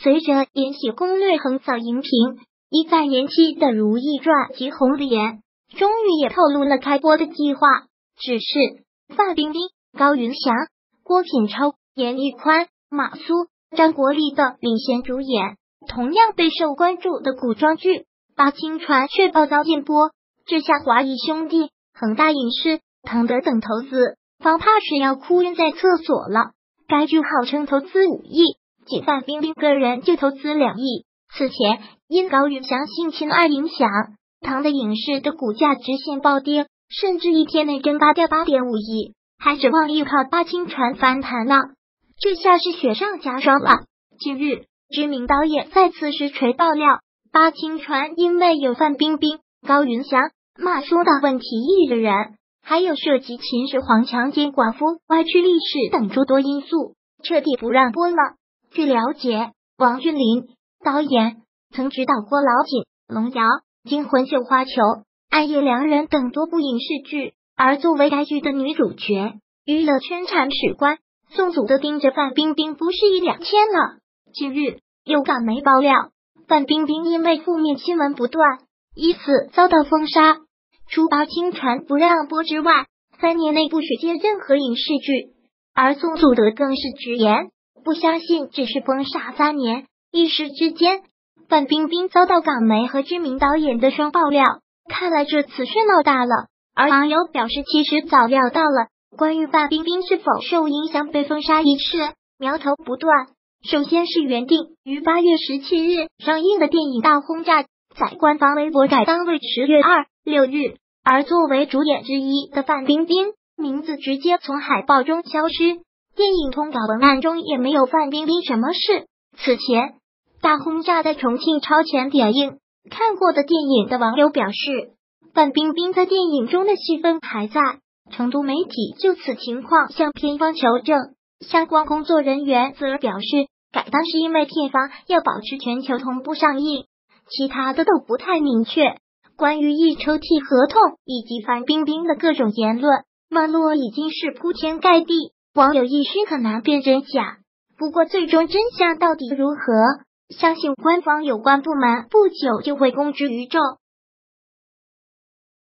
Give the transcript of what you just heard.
随着《延禧攻略》横扫荧屏，一再延期的《如懿传》及《红莲》终于也透露了开播的计划。只是范冰冰、高云翔、郭品超、严屹宽、马苏、张国立等领衔主演，同样备受关注的古装剧《八清传》却暴遭禁播。这下华谊兄弟、恒大影视、腾德等投资方怕是要哭晕在厕所了。该剧号称投资五亿。仅范冰冰个人就投资两亿。此前因高云翔性侵案影响，唐的影视的股价直线暴跌，甚至一天内蒸发掉八点五亿，还指望依靠八清传翻盘呢。这下是雪上加霜了。近日，知名导演再次实锤爆料，八清传因为有范冰冰、高云翔、马苏的问题艺人，还有涉及秦始皇强奸寡妇、歪曲历史等诸多因素，彻底不让播了。据了解，王俊霖导演曾指导过《老井》《龙瑶》《惊魂绣花球》《暗夜良人》等多部影视剧，而作为该剧的女主角，娱乐圈铲屎官宋祖德盯着范冰冰不是一两天了。近日，有港媒爆料，范冰冰因为负面新闻不断，因此遭到封杀。除包清传不让播之外，三年内不许接任何影视剧。而宋祖德更是直言。不相信只是封杀三年，一时之间，范冰冰遭到港媒和知名导演的双爆料，看来这次是闹大了。而网友表示，其实早料到了关于范冰冰是否受影响被封杀一事，苗头不断。首先是原定于八月十七日上映的电影《大轰炸》，在官方微博改档为十月二六日，而作为主演之一的范冰冰名字直接从海报中消失。电影通稿文案中也没有范冰冰什么事。此前，大轰炸在重庆超前点映，看过的电影的网友表示，范冰冰在电影中的戏份还在。成都媒体就此情况向片方求证，相关工作人员则表示，改档是因为片方要保持全球同步上映，其他的都不太明确。关于一抽屉合同以及范冰冰的各种言论，网络已经是铺天盖地。网友一时很难辨真假，不过最终真相到底如何，相信官方有关部门不久就会公之于众。